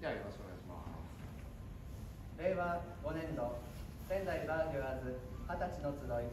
ではよろしくお願いします。令和5年度仙台バーギョアーズ二十歳の集い。